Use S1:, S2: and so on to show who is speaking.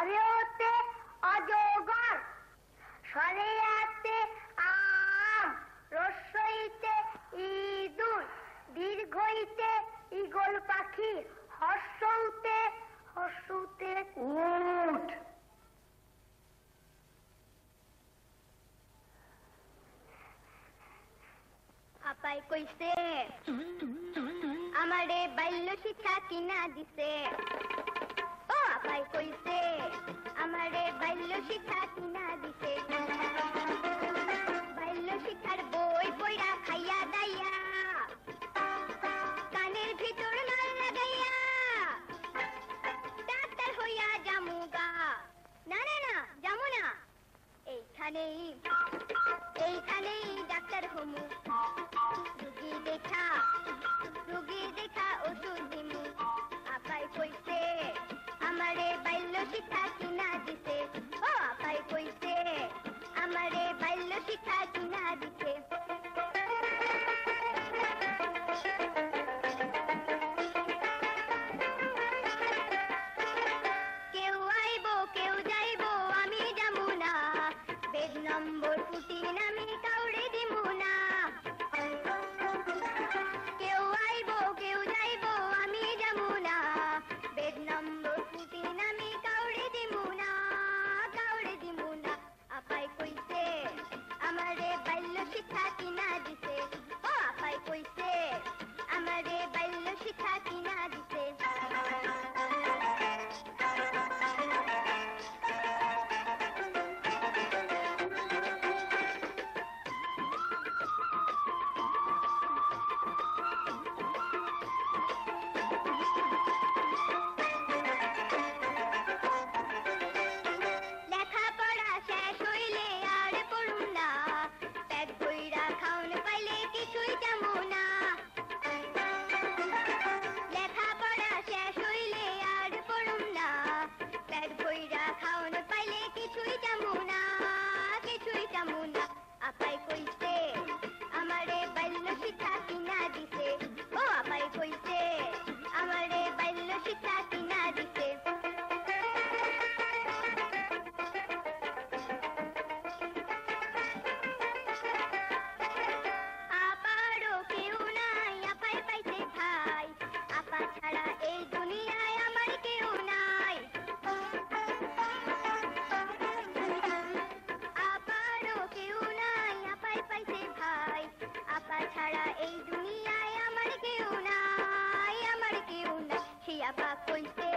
S1: হরিতে অজগর। সরেয়াতে আম রস্যইতে ইঁদুর, দীর্ঘইতে ঈগল পাখি, হর্ষৌতে, হর্ষুতে
S2: উঠ
S1: আপাই কইছে, আমারে বাল্য শিক্ষা কিনা দিছে। ও কইছে, আমারে বাল্য শিক্ষা কিনা দিছে। বাল্য শিক্ষার বই পইরা খাইয়া দাইয়া, কানের ভিতর মাল লাগাইয়া ডাক্তার হইয়া জামুগা না না না জামু না। এইখানেই এইখানেই ডাক্তার হমু। রুগী দেখা ছাড়া এই দুনিয়ায় আমার কেউ নাই। আমার কেউ না সে আপা কইতে